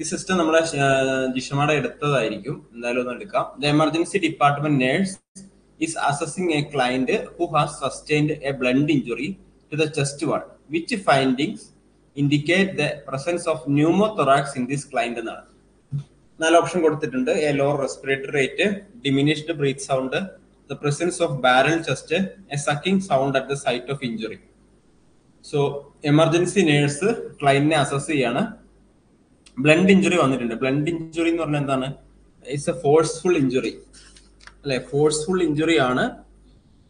ഈ സിസ്റ്റം നമ്മളെ ജിഷമാടെ എടുത്തതായിരിക്കും. എന്തായാലും ഒന്ന് എടുക്കാം. The emergency department nurse is assessing a client who has sustained a blood injury to the chest wall which findings indicate the presence of pneumothorax in this client എന്നാണ്. നാല് option കൊടുത്തിട്ടുണ്ട്. A low respiratory rate diminished breath sound the presence of barrel chest a sucking sound at the site of injury so emergency nurse ക്ലയന്റിനെ assess ചെയ്യാണ്. Blunt injury വന്നിട്ടുണ്ട്. Blunt injury എന്ന് പറഞ്ഞാൽ എന്താണ്? It's a forceful injury അല്ലെ? Forceful injury ആണ്.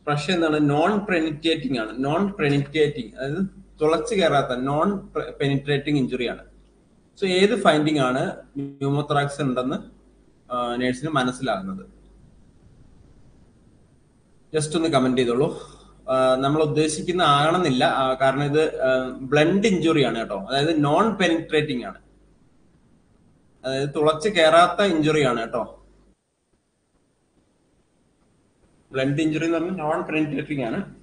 പക്ഷെ എന്താണ്? Non penetrating ആണ്. നോൺ പെനിട്രേറ്റിംഗ് അതായത് തുളച്ചു കയറാത്ത നോൺ പെനിട്രേറ്റിംഗ് ഇഞ്ചുറി ആണ്. സോ ഏത് ഫൈൻഡിങ് ആണ് ന്യൂമോത്രാക്സ് ഉണ്ടെന്ന് നേഴ്സിന് മനസ്സിലാകുന്നത്? ജസ്റ്റ് ഒന്ന് കമന്റ് ചെയ്തോളൂ. നമ്മൾ ഉദ്ദേശിക്കുന്ന ആകണമെന്നില്ല. കാരണം ഇത് ബ്ലണ്ട് ഇഞ്ചുറി ആണ് കേട്ടോ. അതായത് നോൺ പെനിട്രേറ്റിംഗ് ആണ്. അതായത് തുളച്ച് കയറാത്ത ഇഞ്ചുറി ആണ് കേട്ടോ. ബ്ലഡ് ഇഞ്ചുറി എന്ന് പറഞ്ഞാൽ നോൺ പെനിട്രേറ്റിംഗ് ആണ്.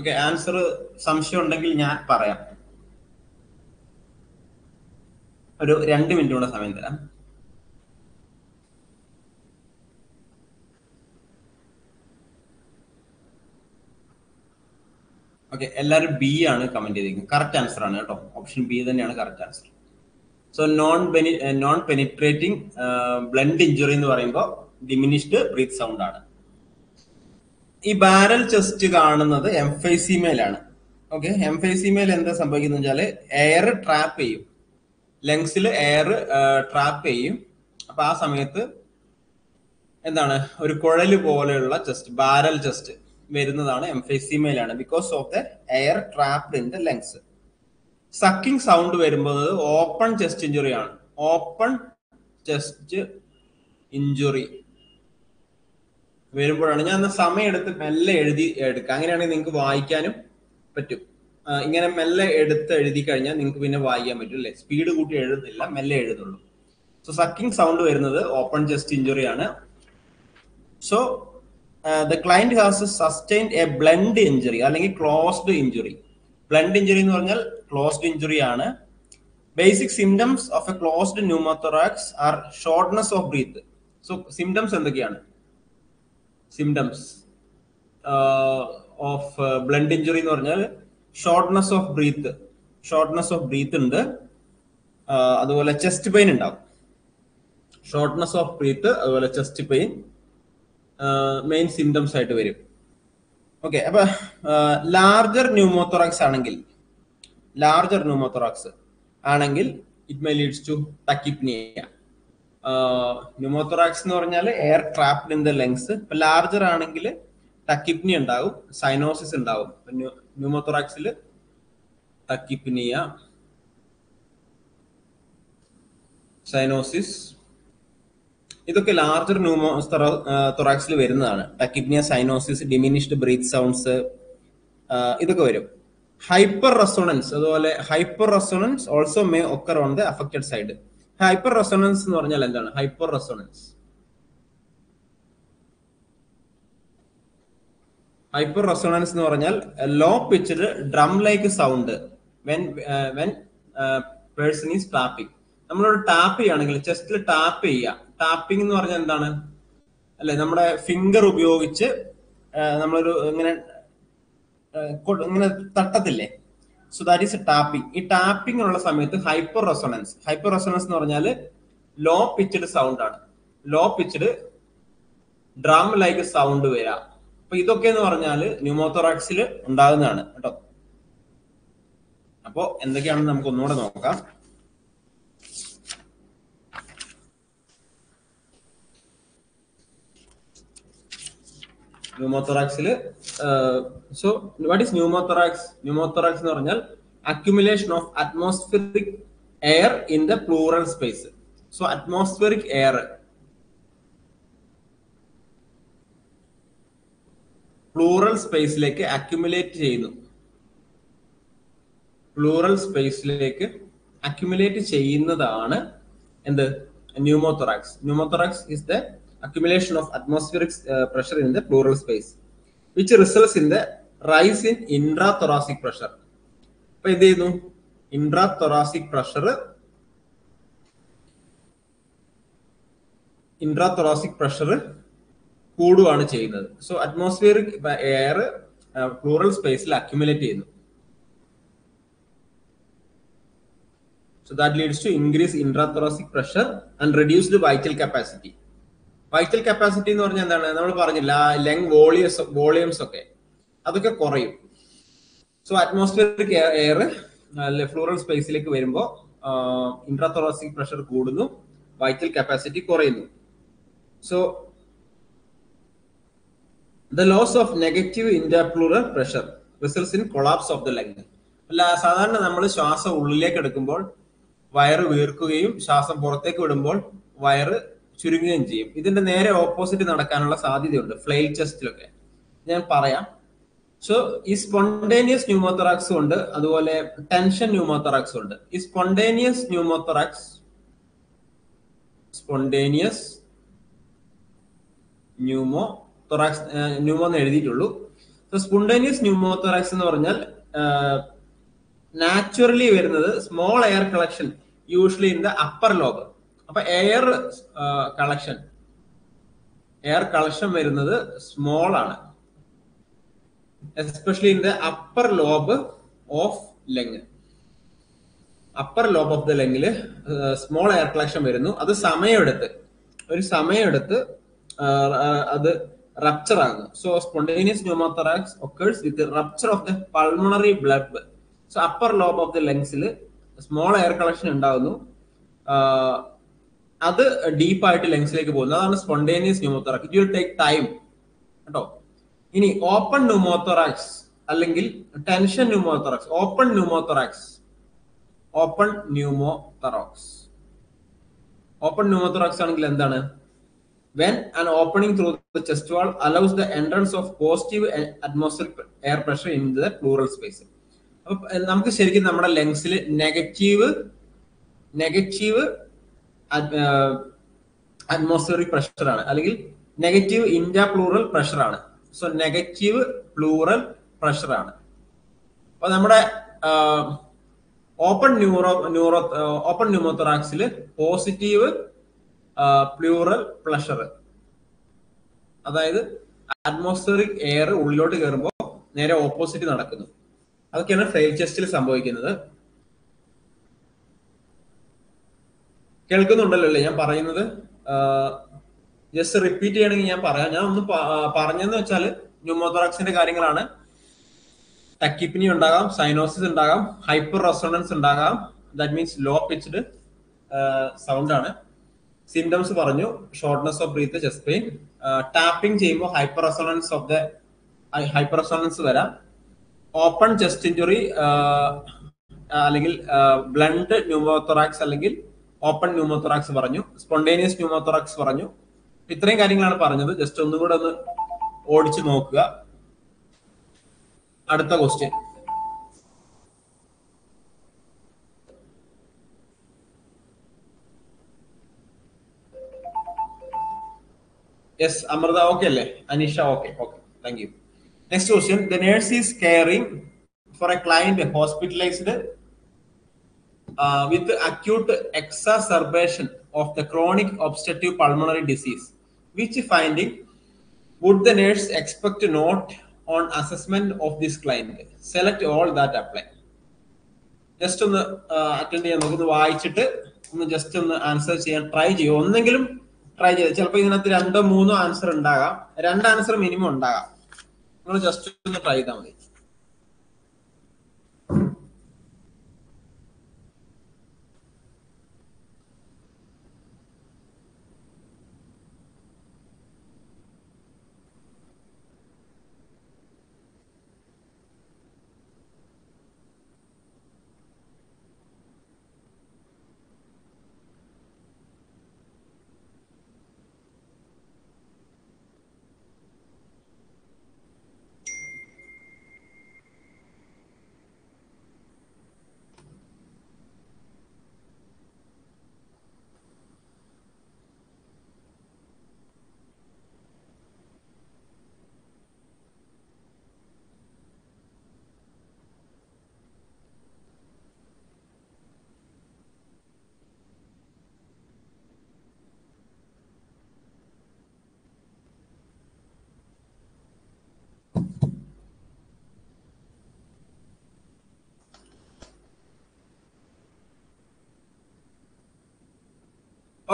ഓക്കെ ആൻസർ സംശയം ഉണ്ടെങ്കിൽ ഞാൻ പറയാം. ഒരു രണ്ട് മിനിറ്റ് കൂടെ സമയം തരാം. ഓക്കെ എല്ലാവരും ബി ആണ് കമന്റ് ചെയ്തിരിക്കുന്നത് കറക്റ്റ് ആൻസർ ആണ് കേട്ടോ. ഓപ്ഷൻ ബി തന്നെയാണ് correct answer so non non penetrating blood injury എന്ന് പറയുമ്പോൾ ഡിമിനിഷ്ഡ് ബ്രീത്ത് സൗണ്ട് ആണ്. ഈ ബാരൽ ചെസ്റ്റ് കാണുന്നത് എംഫൈസിമേലാണ് ഓക്കെ എംഫൈസിമേൽ എന്താ സംഭവിക്കുന്നത് വെച്ചാൽ എയർ ട്രാപ്പ് ചെയ്യും. ലങ്സിൽ എയർ ട്രാപ്പ് ചെയ്യും. അപ്പൊ ആ സമയത്ത് എന്താണ്? ഒരു കുഴൽ പോലെയുള്ള ചെസ്റ്റ് ബാരൽ ചെസ്റ്റ് വരുന്നതാണ് എംഫൈസിമേലാണ് because of the air trapped in the lungs sucking sound വരുമ്പോൾ ഓപ്പൺ ചെസ്റ്റ് ഇഞ്ചുറി ആണ്. ഓപ്പൺ ചെസ്റ്റ് ഇഞ്ചുറി വരുമ്പോഴാണ്. ഞാൻ സമയം എടുത്ത് മെല്ലെ എഴുതി എടുക്കുക അങ്ങനെയാണെങ്കിൽ നിങ്ങൾക്ക് വായിക്കാനും പറ്റും. ഇങ്ങനെ മെല്ലെ എടുത്ത് എഴുതി കഴിഞ്ഞാൽ നിങ്ങൾക്ക് പിന്നെ വായിക്കാൻ പറ്റും അല്ലേ? സ്പീഡ് കൂട്ടി എഴുതുന്നില്ല മെല്ലെ എഴുതുള്ളൂ. സോ സക്കിംഗ് സൗണ്ട് വരുന്നത് ഓപ്പൺ ചെസ്റ്റ് ഇഞ്ചുറി ആണ്. So the client has sustained a blunt injury അല്ലെങ്കിൽ ക്ലോസ്ഡ് ഇഞ്ചുറി ബ്ലൻഡ് ഇഞ്ചുറി എന്ന് പറഞ്ഞാൽ ക്ലോസ്ഡ് ഇഞ്ചുറി ആണ്. Basic symptoms of a closed pneumothorax are shortness of breath so symptoms എന്തൊക്കെയാണ്? Symptoms of blood injury എന്ന് പറഞ്ഞാൽ shortness of breath shortness of breath ഉണ്ട്. അതുപോലെ chest pain ഉണ്ടാവും. ഷോർട്ട്നെസ് ഓഫ് ബ്രീത്ത് അതുപോലെ ചെസ്റ്റ് പെയിൻ മെയിൻ സിംറ്റംസ് ആയിട്ട് വരും. Okay അപ്പൊ ലാർജർ ന്യൂമോത്തോറാക്സ് ആണെങ്കിൽ ലാർജർ ന്യൂമോത്തോറാക്സ് ആണെങ്കിൽ it may leads to tachypnea pneumothorax എന്ന് പറഞ്ഞാൽ air trapped in the lungs ഇപ്പൊ ലാർജർ ആണെങ്കിൽ ടക്കിപ്നി ഉണ്ടാവും സൈനോസിസ് ഉണ്ടാവും. ന്യൂമോത്തോറാക്സിൽ ടക്കിപ്നിയ സൈനോസിസ് ഇതൊക്കെ ലാർജർ ന്യൂമോ തൊറാക്സിൽ വരുന്നതാണ് tachypnea cyanosis diminished breath sounds ഇതൊക്കെ വരും. ഹൈപ്പർ റെസോണൻസ് അതുപോലെ hyper resonance also may occur on the affected side hyper resonance എന്ന് പറഞ്ഞാൽ എന്താണ്? ഹൈപ്പർ റെസൊണൻസ് ഹൈപ്പർ റെസൊണൻസ് എന്ന് പറഞ്ഞാൽ low pitched drum like sound when when person is tapping നമ്മളോട് tap ചെയ്യുകയാണെങ്കിൽ ചെസ്റ്റിൽ ടാപ്പ് ചെയ്യുക. ടാപ്പിംഗ് എന്ന് പറഞ്ഞാൽ എന്താണ്? അല്ലെ നമ്മുടെ ഫിംഗർ ഉപയോഗിച്ച് നമ്മളൊരു ഇങ്ങനെ ഇങ്ങനെ തട്ടത്തില്ലേ? സോ ദാറ്റ് ഈസ് ടാപ്പിംഗ് ഈ ടാപ്പിംഗ് ഉള്ള സമയത്ത് ഹൈപ്പർ റെസൊണൻസ് ഹൈപ്പർ റെസൊണൻസ് എന്ന് പറഞ്ഞാൽ ലോ പിച്ചഡ് സൗണ്ട് ആണ്. Low pitched drum like sound വരാം. അപ്പൊ ഇതൊക്കെ എന്ന് പറഞ്ഞാൽ ന്യൂമോത്തോറാക്സിൽ ഉണ്ടാകുന്നതാണ് കേട്ടോ. അപ്പോ എന്തൊക്കെയാണെന്ന് നമുക്ക് ഒന്നുകൂടെ നോക്കാം. ന്യൂമോത്തോറാക്സിൽ so what is pneumothorax pneumothorax എന്ന് പറഞ്ഞാൽ accumulation of atmospheric air in the pleural space so atmospheric air pleural സ്പേസിലേക്ക് accumulate ചെയ്യുന്നു. പ്ലൂറൽ സ്പേസിലേക്ക് അക്യുമുലേറ്റ് ചെയ്യുന്നതാണ് എന്ത്? Pneumothorax pneumothorax is the accumulation of atmospheric pressure in the pleural space which results in the rise in intra thoracic pressure അപ്പൊ എന്ത് ചെയ്യുന്നു? Intra thoracic pressure intra thoracic pressure കൂടുകയാണ് ചെയ്യുന്നത് so atmospheric air pleural സ്പേസിൽ accumulate ചെയ്യുന്നു. So that leads to increased intrathoracic pressure and reduced vital capacity. Vital capacity എന്ന് പറഞ്ഞാൽ എന്താണ്? നമ്മൾ പറഞ്ഞില്ല ലങ് വോളിയസ് വോളിയംസ് ഒക്കെ. അതൊക്കെ കുറയും. സോ അറ്റ്മോസ്ഫിയറിക് എയർ ഫ്ലൂറൽ സ്പേസിലേക്ക് വരുമ്പോൾ ഇൻട്രാതൊറാസിക് പ്രഷർ കൂടുന്നു വൈറ്റൽ കപ്പാസിറ്റി കുറയുന്നു. So the loss of negative intrapleural pressure results in collapse of the lung അല്ല സാധാരണ നമ്മൾ ശ്വാസം ഉള്ളിലേക്ക് എടുക്കുമ്പോൾ വയറ് വീർക്കുകയും ശ്വാസം പുറത്തേക്ക് വിടുമ്പോൾ വയറ് ചുരുങ്ങുകയും ചെയ്യും. ഇതിന്റെ നേരെ ഓപ്പോസിറ്റ് നടക്കാനുള്ള സാധ്യതയുണ്ട് ഫ്ലെയിൽ ചെസ്റ്റിലൊക്കെ ഞാൻ പറയാം. സോ ഈ സ്പോണ്ടേനിയസ് ന്യൂമോത്തറാക്സ് ഉണ്ട് അതുപോലെ ടെൻഷൻ ന്യൂമോത്തറാക്സ് ഉണ്ട്. ഈ spontaneous pneumothorax spontaneous pneumothorax pneumo എന്ന് എഴുതിയിട്ടുള്ളൂ. സോ സ്പോണ്ടേനിയസ് ന്യൂമോത്തൊറാക്സ് എന്ന് പറഞ്ഞാൽ നാച്ചുറലി വരുന്നത് small air collection usually in the upper lobe അപ്പൊ എയർ കളക്ഷൻ എയർ കളക്ഷൻ വരുന്നത് സ്മോൾ ആണ്. Especially in the upper lobe of lung upper lobe of the ലെങ്ങിൽ small air collection വരുന്നു. അത് സമയമെടുത്ത് ഒരു സമയമെടുത്ത് അത് റപ്ചർ ആകുന്നു. So spontaneous pneumothorax occurs with rupture of the pulmonary blood so upper lobe of the ലെങ്സിൽ small air collection ഉണ്ടാകുന്നു. അത് ഡീപ്പായിട്ട് ലങ്സിലേക്ക് പോകുന്നത് അതാണ് spontaneous pneumothorax it will take time കേട്ടോ? ഇനി ഓപ്പൺ ന്യൂമോത്തോറാക്സ് അല്ലെങ്കിൽ tension pneumothorax open pneumothorax open pneumothorax open pneumothorax ആണെങ്കിൽ എന്താണ്? When an opening through the chest wall allows the entrance of positive atmosphere air pressure in the pleural space അപ്പൊ നമുക്ക് ശരിക്കും നമ്മുടെ ലങ്സിൽ നെഗറ്റീവ് നെഗറ്റീവ് അറ്റ്മോസ്ഫിയറിക് പ്രഷർ ആണ്. അല്ലെങ്കിൽ negative intra pleural pressure ആണ് സോ നെഗറ്റീവ് പ്ലൂറൽ പ്രഷറാണ് അപ്പൊ നമ്മുടെ ഓപ്പൺ ന്യൂറോ ന്യൂറോ ഓപ്പൺ ന്യൂമോത്തോറാക്സിൽ പോസിറ്റീവ് പ്ലൂറൽ പ്ലഷർ അതായത് അറ്റ്മോസ്ഫിയറിക് എയർ ഉള്ളിലോട്ട് കയറുമ്പോൾ നേരെ ഓപ്പോസിറ്റ് നടക്കുന്നു. അതൊക്കെയാണ് ഫെയിൽ ചെസ്റ്റിൽ സംഭവിക്കുന്നത്. കേൾക്കുന്നുണ്ടല്ലോ ഞാൻ പറയുന്നത്. ജസ്റ്റ് റിപ്പീറ്റ് ചെയ്യണമെങ്കിൽ ഞാൻ പറയാം. ഞാൻ ഒന്ന് പറഞ്ഞെന്ന് വെച്ചാൽ ന്യൂമോതൊറാക്സിന്റെ കാര്യങ്ങളാണ്. ടക്കിപ്പിനി ഉണ്ടാകാം സൈനോസിസ് ഉണ്ടാകാം ഹൈപ്പർ റെസോണൻസ് ഉണ്ടാകാം. That means low pitched sound ആണ്. സിംറ്റംസ് പറഞ്ഞു shortness of breath chest pain tapping ചെയ്യുമ്പോൾ hyper resonance of the hyper resonance വരാം. ഓപ്പൺ ചെസ്റ്റ് ഇഞ്ചുറി അല്ലെങ്കിൽ ബ്ലണ്ട് ന്യൂമോതൊറാക്സ് അല്ലെങ്കിൽ ഓപ്പൺ ന്യൂമോത്തോറാക്സ് പറഞ്ഞു സ്പോണ്ടേനിയസ് ന്യൂമോത്തോറാക്സ് പറഞ്ഞു. ഇത്രയും കാര്യങ്ങളാണ് പറഞ്ഞത്. ജസ്റ്റ് ഒന്നും കൂടെ ഒന്ന് ഓടിച്ചു നോക്കുക. അടുത്ത ക്വസ്റ്റ്യൻ യെസ് അമൃത ഓക്കെ അല്ലേ? Aneesha okay okay thank you next question the nurse is caring for a client hospitalized with acute exacerbation of the chronic obstructive pulmonary disease which finding would the nurse expect note on assessment of this client select all that apply just ഒന്ന് attend ചെയ്യാൻ നോക്കുന്നു വായിച്ചിട്ട് ഒന്ന് just ഒന്ന് answer ചെയ്യാൻ try ചെയ്യും. ഒന്നെങ്കിലും try ചെയ്ത്. ചിലപ്പോൾ ഇതിനകത്ത് രണ്ടോ മൂന്നോ ആൻസർ ഉണ്ടാകാം. രണ്ട് ആൻസർ മിനിമം ഉണ്ടാകാം. നിങ്ങൾ ജസ്റ്റ് ഒന്ന് ട്രൈ ചെയ്താൽ മതി.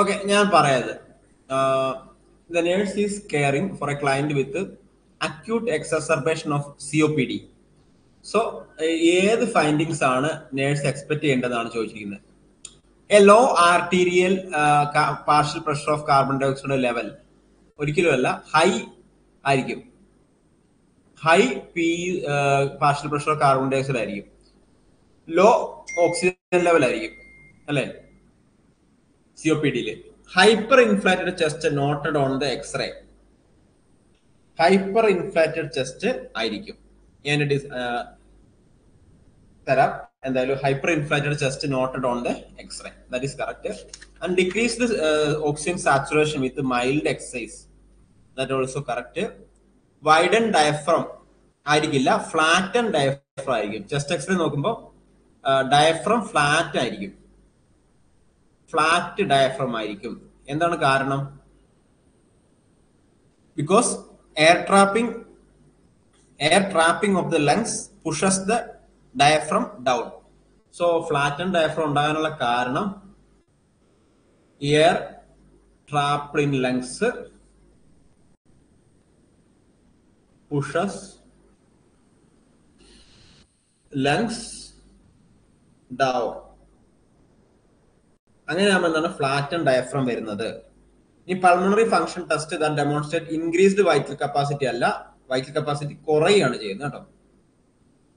ഓക്കെ ഞാൻ പറയാത്. The nurse is caring for a client with acute exacerbation of C O P D so ഏത് ഫൈൻഡിങ്സ് ആണ് നേഴ്സ് എക്സ്പെക്ട് ചെയ്യേണ്ടതാണ് ചോദിച്ചിരിക്കുന്നത്? A low arterial partial pressure of carbon dioxide level ഒരിക്കലും അല്ല ഹൈ ആയിരിക്കും. High P partial pressure of carbon dioxide ആയിരിക്കും. Low oxygen level ആയിരിക്കും അല്ലെ? സി ഒ പി ഡിയിൽ hyper inflated chest noted on the X-ray. Hyper inflated chest ആയിരിക്കും. ഞാൻ തരാം. എന്തായാലും hyper inflated chest noted on the X-ray. That is correct and decrease the oxygen saturation with mild exercise that also correct widen diaphragm ആയിരിക്കില്ല. Flat and diaphragm ആയിരിക്കും chest x-ray നോക്കുമ്പോൾ diaphragm flat ആയിരിക്കും. Flat diaphragm ആയിരിക്കും. എന്താണ് കാരണം? Because air trapping air trapping of the lungs pushes the diaphragm down so flattened diaphragm ഉണ്ടാകാനുള്ള കാരണം air trapped in lungs pushes lungs down നമ്മൾ എന്താണ് ഫ്ലാറ്റ് ആൻഡ് ഡയഫ്രം വരുന്നത്. ഈ pulmonary function test than demonstrate increased vital capacity അല്ല vital capacity കുറയുകയാണ് ചെയ്യുന്നത് കേട്ടോ.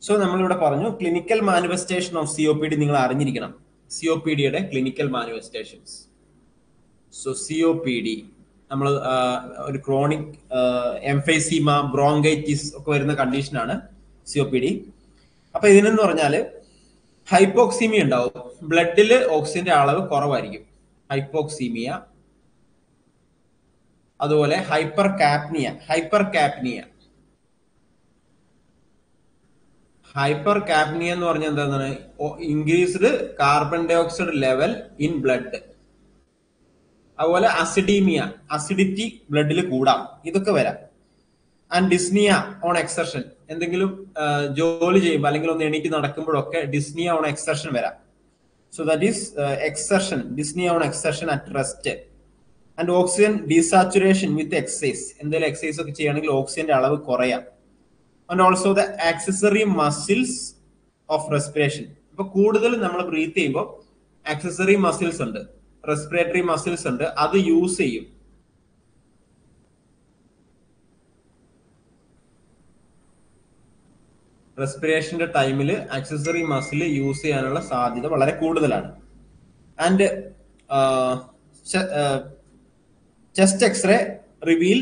സോ നമ്മളിവിടെ പറഞ്ഞു clinical manifestation of C O P D നിങ്ങൾ അറിഞ്ഞിരിക്കണം. സി ഒ പി ഡിയുടെ clinical manifestations so C O P D നമ്മൾ ഒരു ക്രോണിക് എംഫൈസീമ ബ്രോങ്കൈറ്റിസ് ഒക്കെ വരുന്ന കണ്ടീഷനാണ് സി ഒ പി ഡി അപ്പൊ ഇതിനെന്ന് പറഞ്ഞാൽ ഹൈപ്പോക്സീമിയ ഉണ്ടാവും. ബ്ലഡിൽ ഓക്സിജന്റെ അളവ് കുറവായിരിക്കും. ഹൈപ്പോക്സീമിയ അതുപോലെ ഹൈപ്പർ കാപ്നിയ ഹൈപ്പർ കാപ്നിയ ഹൈപ്പർ കാപ്നിയ എന്ന് പറഞ്ഞാൽ എന്താണ് increased carbon dioxide level in blood അതുപോലെ അസിഡീമിയ അസിഡിറ്റി ബ്ലഡിൽ കൂടാം. ഇതൊക്കെ വരാം. ആൻഡ് ഡിസ്നിയ ഓൺ എക്സർഷൻ എന്തെങ്കിലും ജോലി ചെയ്യുമ്പോൾ അല്ലെങ്കിൽ ഒന്ന് എണീറ്റ് നടക്കുമ്പോഴൊക്കെ ഡിസ്നിയ ഓൺ എക്സർഷൻ വരാം. So that is exertion dyspnea on exertion at rest and oxygen desaturation with exercise എന്തെങ്കിലും എക്സസൈസ് ഒക്കെ ചെയ്യുകയാണെങ്കിൽ ഓക്സിജന്റെ അളവ് കുറയാം. And also the accessory muscles of respiration ഇപ്പൊ കൂടുതൽ നമ്മൾ ബ്രീത്ത് ചെയ്യുമ്പോൾ ആക്സസറി മസിൽസ് ഉണ്ട്. റെസ്പിറേറ്ററി മസിൽസ് ഉണ്ട്. അത് യൂസ് ചെയ്യും. റെസ്പിറേഷന്റെ ടൈമിൽ ആക്സസറി മസിൽ യൂസ് ചെയ്യാനുള്ള സാധ്യത വളരെ കൂടുതലാണ്. And chest X-ray reveal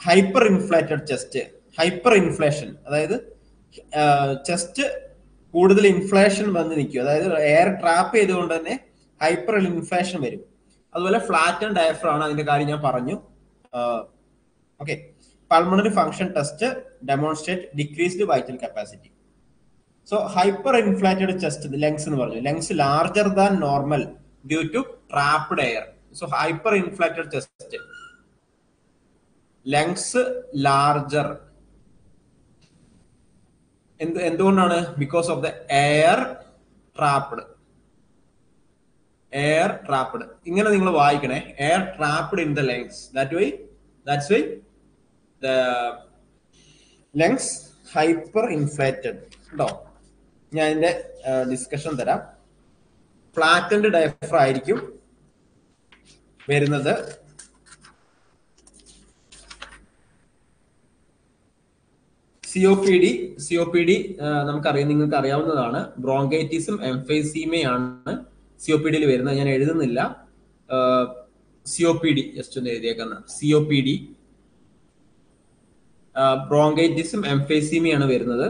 hyper inflated chest hyper inflation അതായത് ചെസ്റ്റ് കൂടുതൽ ഇൻഫ്ലേഷൻ വന്ന് നിൽക്കും. അതായത് എയർ ട്രാപ്പ് ചെയ്തുകൊണ്ട് തന്നെ ഹൈപ്പർ ഇൻഫ്ലേഷൻ വരും. അതുപോലെ ഫ്ലാറ്റ് ആൻഡ് ഡയഫ്രാണ് അതിന്റെ കാര്യം ഞാൻ പറഞ്ഞു. Okay demonstrate decreased vital capacity so hyper inflated chest lungs എന്ന് പറഞ്ഞു. Lungs larger than normal due to trapped air so hyper inflated chest lungs larger എന്ത് എന്തുകൊണ്ടാണ്? Because of the air trapped air trapped ഇങ്ങനെ നിങ്ങൾ വായിക്കണേ. Air trapped in the lungs that why that's why lungs hyper inflated കേട്ടോ ഞാൻ ഇതിന്റെ discussion തരാം. Flattened diaphragm ആയിരിക്കും വരുന്നത്. C O P D C O P D നമുക്കറിയാം നിങ്ങൾക്ക് അറിയാവുന്നതാണ് ബ്രോങ്കൈറ്റിസും എംഫൈസീമയാണ് സിഒ പി ഡിയിൽ വരുന്നത്. ഞാൻ എഴുതുന്നില്ല. സിഒ പി ഡി ജസ്റ്റ് ഒന്ന് എഴുതിയേക്കുന്ന. സിഒ പി ഡി ബ്രോങ്കൈറ്റിസും എംഫേസീമിയാണ് വരുന്നത്.